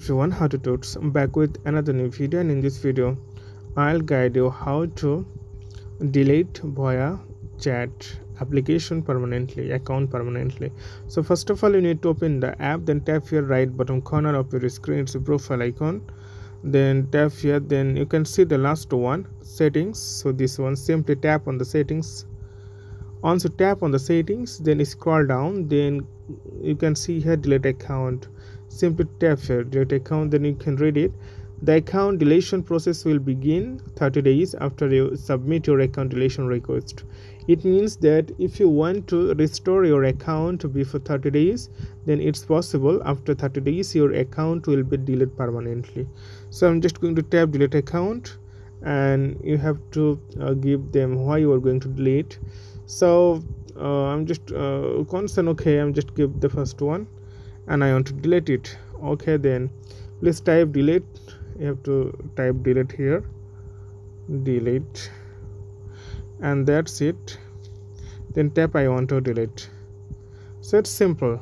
everyone how to tuts i'm back with another new video and in this video i'll guide you how to delete Voya chat application permanently account permanently. So first of all you need to open the app then tap here right bottom corner of your screen. It's a profile icon. Then tap here. Then you can see the last one settings. So this one simply tap on the settings once you tap on the settings then scroll down then you can see here delete account. Simply tap here delete account then you can read it. The account deletion process will begin 30 days after you submit your account deletion request. It means that if you want to restore your account before 30 days then it's possible after 30 days your account will be deleted permanently. So i'm just going to tap delete account and you have to uh, give them why you are going to delete so uh, i'm just uh, constant okay i'm just give the first one and i want to delete it. Okay then please type delete. You have to type delete here. Delete. And that's it. Then tap i want to delete. So it's simple